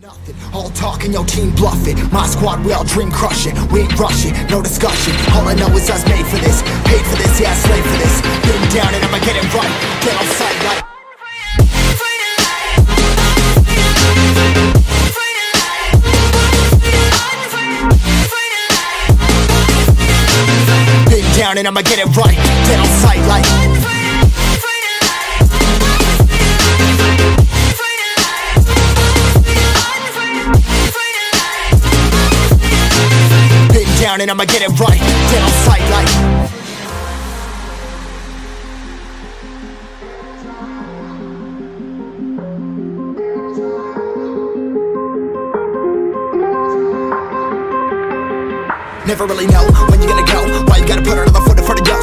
Nothing, all talk and your team bluff it. My squad, we all dream crush it. We ain't rushing, no discussion. All I know is us made for this, paid for this, yeah, slave for this. Been down and I'ma get it right. Get on sight like. Down and I'ma get it right. Get on sight like. Down and I'ma get it right. Get on sight like. Never really know when you're gonna go. Why you gotta put another foot in front of yours?